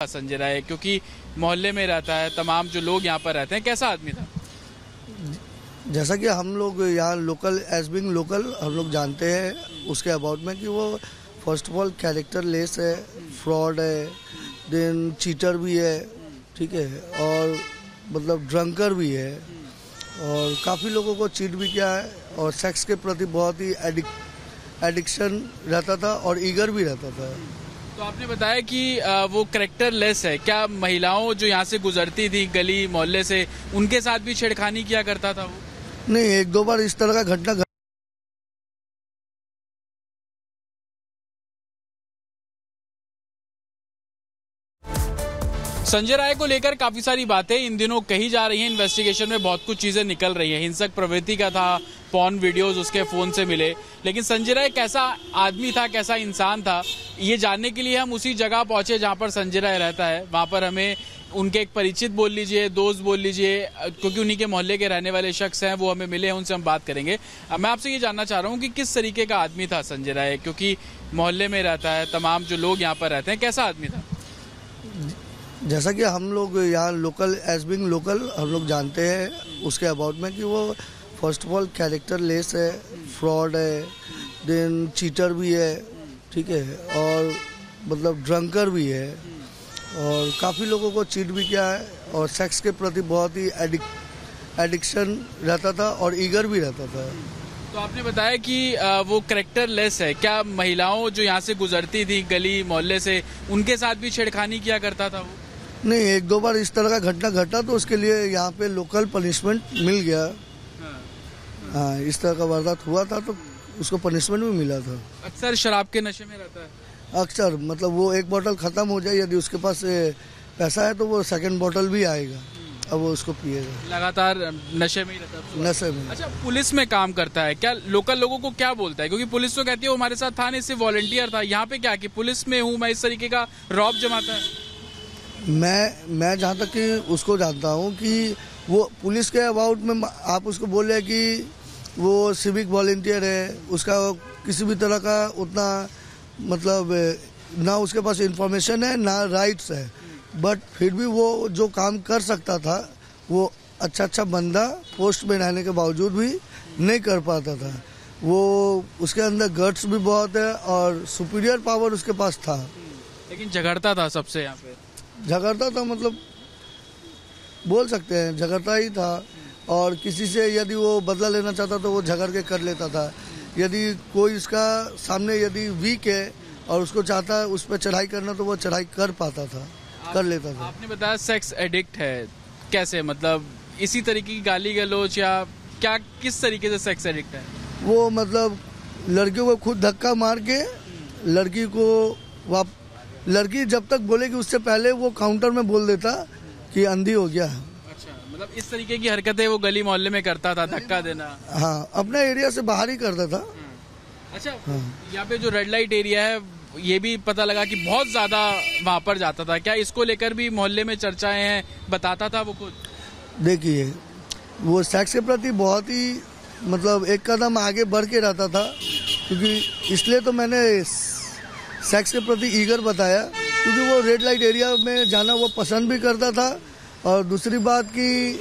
संजय राय, क्योंकि मोहल्ले में रहता है, तमाम जो लोग यहाँ पर रहते हैं, कैसा आदमी था? जैसा कि हम लोग यहाँ लोकल एज बिंग लोकल हम लोग जानते हैं उसके अबाउट में कि वो first of all characterless है फ्रॉड है देन चीटर भी है, ठीक है, और मतलब ड्रंकर भी है, और काफ़ी लोगों को चीट भी किया है, और सेक्स के प्रति बहुत ही एडिक एडिक्शन रहता था, और ईगर भी रहता था। तो आपने बताया कि वो करेक्टर लेस है। क्या महिलाओं जो यहाँ से गुजरती थी गली मोहल्ले से, उनके साथ भी छेड़खानी किया करता था वो? नहीं, एक दो बार इस तरह का घटना संजय राय को लेकर काफ़ी सारी बातें इन दिनों कही जा रही हैं। इन्वेस्टिगेशन में बहुत कुछ चीज़ें निकल रही हैं। हिंसक प्रवृत्ति का था पॉन वीडियोस उसके फ़ोन से मिले। लेकिन संजय राय कैसा आदमी था, कैसा इंसान था, ये जानने के लिए हम उसी जगह पहुँचे जहाँ पर संजय राय रहता है। वहाँ पर हमें उनके एक परिचित बोल लीजिए, दोस्त बोल लीजिए, क्योंकि उन्हीं के मोहल्ले के रहने वाले शख्स हैं, वो हमें मिले हैं, उनसे हम बात करेंगे। मैं आपसे ये जानना चाह रहा हूँ कि किस तरीके का आदमी था संजय राय? क्योंकि मोहल्ले में रहता है, तमाम जो लोग यहाँ पर रहते हैं, कैसा आदमी था? जैसा कि हम लोग यहाँ लोकल एज बिंग लोकल हम लोग जानते हैं उसके अबाउट में कि वो first of all characterless है फ्रॉड है देन चीटर भी है, ठीक है, और मतलब ड्रंकर भी है, और काफ़ी लोगों को चीट भी किया है, और सेक्स के प्रति बहुत ही एडिक एडिक्शन रहता था और ईगर भी रहता था। तो आपने बताया कि वो करेक्टर लेस है। क्या महिलाओं जो यहाँ से गुजरती थी गली मोहल्ले से, उनके साथ भी छेड़खानी किया करता था वो? नहीं एक दो बार इस तरह का घटना घटा तो उसके लिए यहाँ पे लोकल पनिशमेंट मिल गया। हाँ इस तरह का वारदात हुआ था तो उसको पनिशमेंट भी मिला था। अक्सर शराब के नशे में रहता है। अक्सर मतलब वो एक बोतल खत्म हो जाए यदि उसके पास पैसा है तो वो सेकंड बोतल भी आएगा। अब वो उसको पिएगा। लगातार नशे में ही रहता है नशे में। अच्छा पुलिस में काम करता है। क्या लोकल लोगों को क्या बोलता है? क्योंकि पुलिस तो कहती है वो हमारे साथ था नहीं सिर्फ़ वॉलंटियर था। यहाँ पे क्या कि पुलिस में हूँ मैं इस तरीके का रॉब जमाता है? मैं मैं जहाँ तक कि उसको जानता हूँ कि वो पुलिस के अबाउट में आप उसको बोल कि वो सिविक वॉलेंटियर है, उसका किसी भी तरह का उतना मतलब ना उसके पास इंफॉर्मेशन है, ना राइट्स है। बट फिर भी वो जो काम कर सकता था, वो अच्छा अच्छा बंदा पोस्ट में रहने के बावजूद भी नहीं कर पाता था। वो उसके अंदर गट्स भी बहुत है और सुपीरियर पावर उसके पास था। लेकिन झगड़ता था सबसे यहाँ पे। झगड़ता था मतलब बोल सकते हैं झगड़ता ही था। और किसी से यदि वो बदला लेना चाहता तो वो झगड़ के कर लेता था। यदि कोई इसका सामने यदि वीक है और उसको चाहता है उस पर चढ़ाई करना तो वो चढ़ाई कर पाता था आप, कर लेता था। आपने बताया सेक्स एडिक्ट है कैसे? मतलब इसी तरीके की गाली गलोच या क्या किस तरीके से सेक्स एडिक्ट है? वो मतलब लड़कियों को खुद धक्का मार के लड़की को वाप लड़की जब तक बोलेगी उससे पहले वो काउंटर में बोल देता कि अंधी हो गया। अच्छा मतलब इस तरीके की हरकतें वो गली मोहल्ले में करता था धक्का देना। हाँ अपने एरिया से बाहर ही करता था। अच्छा हाँ। यहाँ पे जो रेड लाइट एरिया है ये भी पता लगा कि बहुत ज़्यादा वहाँ पर जाता था। क्या इसको लेकर भी मोहल्ले में चर्चाएँ हैं बताता था वो खुद? देखिए वो सेक्स के प्रति बहुत ही मतलब एक कदम आगे बढ़ के रहता था क्योंकि इसलिए तो मैंने सेक्स के प्रति ईगर बताया, क्योंकि वो रेड लाइट एरिया में जाना वो पसंद भी करता था। और दूसरी बात कि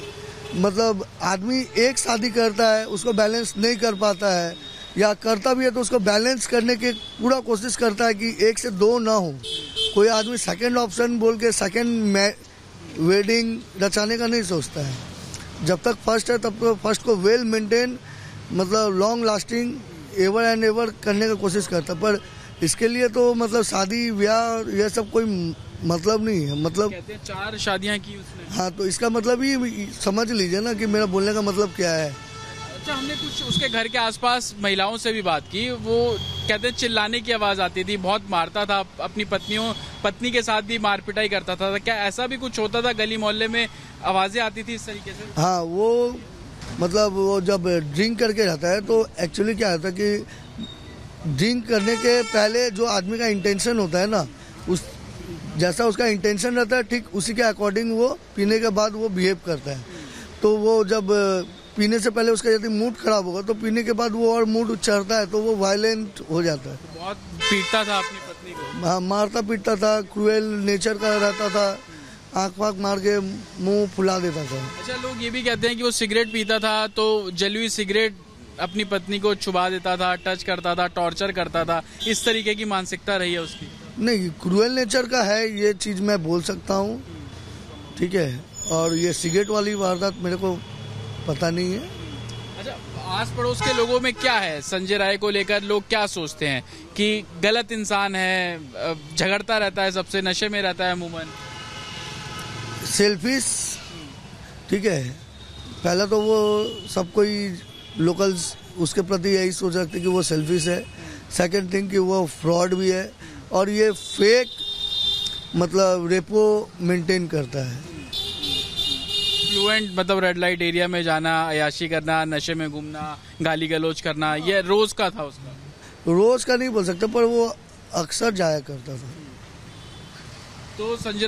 मतलब आदमी एक शादी करता है, उसको बैलेंस नहीं कर पाता है, या करता भी है तो उसको बैलेंस करने की पूरा कोशिश करता है कि एक से दो ना हो। कोई आदमी सेकंड ऑप्शन बोल के सेकंड वेडिंग रचाने का नहीं सोचता है। जब तक फ़र्स्ट है, तब तो फ़र्स्ट को वेल मेंटेन मतलब long lasting ever and ever करने का कोशिश करता पर इसके लिए तो मतलब शादी ब्याह यह सब कोई मतलब नहीं है। मतलब कहते हैं चार शादियाँ की उसने। हाँ तो इसका मतलब ही समझ लीजिए ना कि मेरा बोलने का मतलब क्या है। अच्छा हमने कुछ उसके घर के आसपास महिलाओं से भी बात की। वो कहते हैं चिल्लाने की आवाज़ आती थी बहुत मारता था। अपनी पत्नियों पत्नी के साथ भी मार पिटाई करता था। क्या ऐसा भी कुछ होता था गली मोहल्ले में? आवाज़ें आती थी इस तरीके से? हाँ वो मतलब वो जब ड्रिंक करके रहता है तो एक्चुअली क्या होता है कि ड्रिंक करने के पहले जो आदमी का इंटेंशन होता है ना उस जैसा उसका इंटेंशन रहता है ठीक उसी के अकॉर्डिंग वो पीने के बाद वो बिहेव करता है। तो वो जब पीने से पहले उसका यदि मूड खराब होगा तो पीने के बाद वो और मूड चढ़ता है तो वो वायलेंट हो जाता है। बहुत पीटता था अपनी पत्नी को। हाँ, मारता पीटता था क्रूएल नेचर का रहता था आँख वाँख मार के मुँह फुला देता था। अच्छा लोग ये भी कहते हैं कि वो सिगरेट पीता था तो जली हुई सिगरेट अपनी पत्नी को छुपा देता था टच करता था टॉर्चर करता था। इस तरीके की मानसिकता रही है उसकी। नहीं क्रूएल नेचर का है ये चीज़ मैं बोल सकता हूँ। ठीक है? और ये सिगरेट वाली वारदात मेरे को पता नहीं है। अच्छा आस पड़ोस के लोगों में क्या है? संजय राय को लेकर लोग क्या सोचते हैं? कि गलत इंसान है झगड़ता रहता है सबसे नशे में रहता है अमूमन। सेल्फिश ठीक है? पहला तो वो सब कोई लोकल्स उसके प्रति यही सोच रखते कि वो सेल्फिश है। सेकंड थिंग कि वो फ्रॉड भी है। और ये फेक मतलब रेपो मेंटेन करता है। फ्लुएंट मतलब रेड लाइट एरिया में जाना अयाशी करना नशे में घूमना गाली गलोच करना ये रोज का था उसका? रोज का नहीं बोल सकते पर वो अक्सर जाया करता था। तो संजय